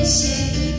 Deixei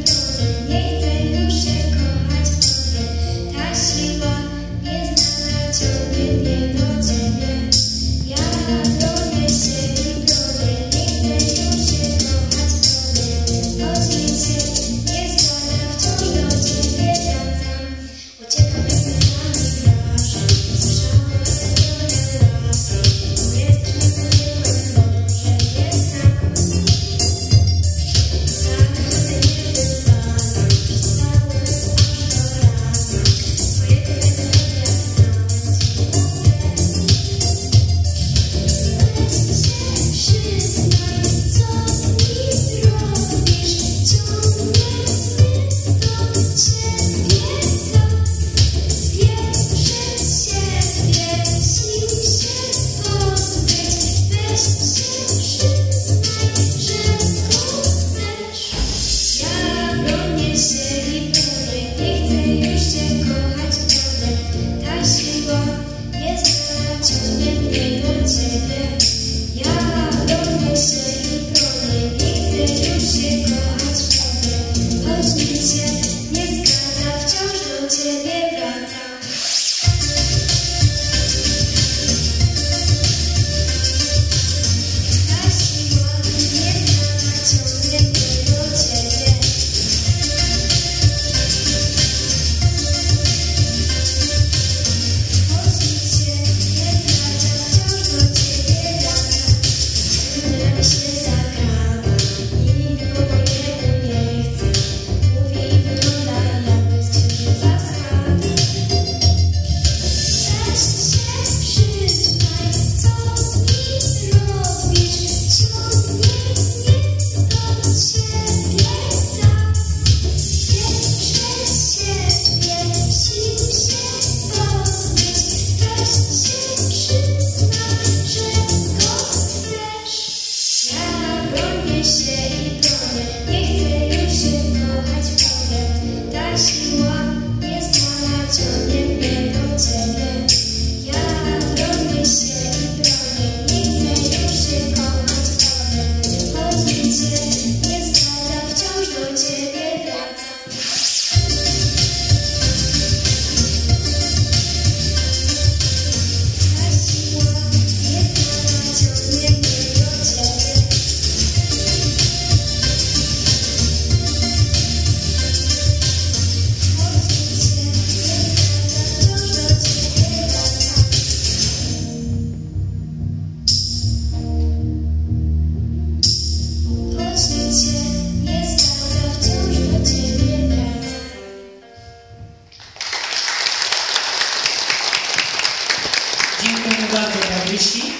Chicago. Bardzo, Gabrysi.